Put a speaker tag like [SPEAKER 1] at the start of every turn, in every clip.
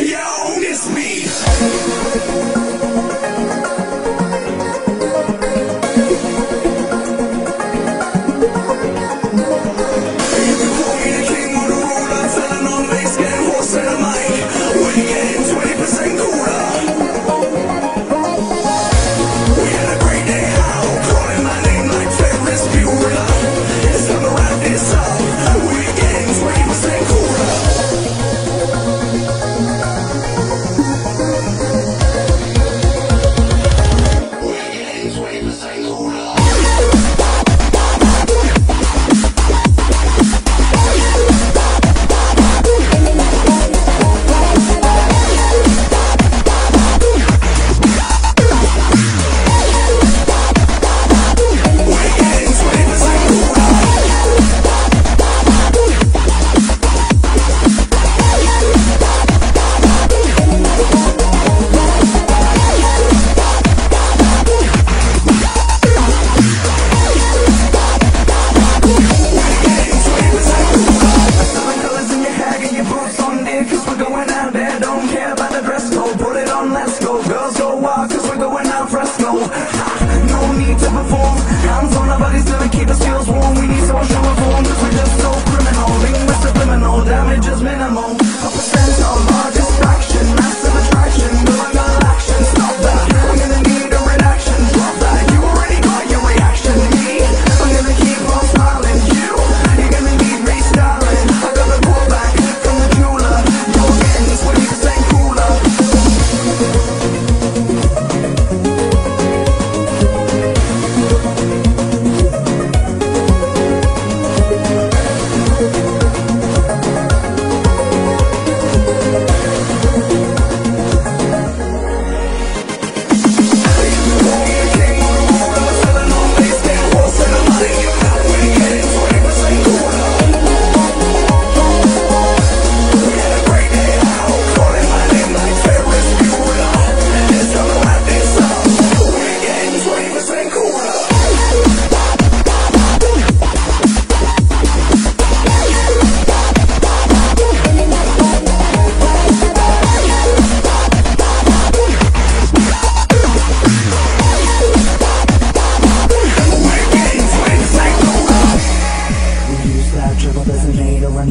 [SPEAKER 1] yo, this me.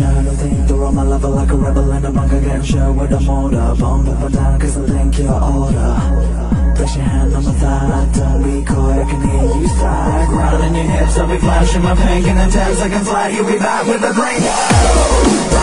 [SPEAKER 1] now you
[SPEAKER 2] think they're on my level like a rebel in a bunker Getting shit with a motor Bomb up and down cause I think you're older Place your hand on my thigh, don't be coy, I can hear you sigh Grinding in your hips, I'll be flashing my pink in the 10 seconds flat. You'll be back with the blink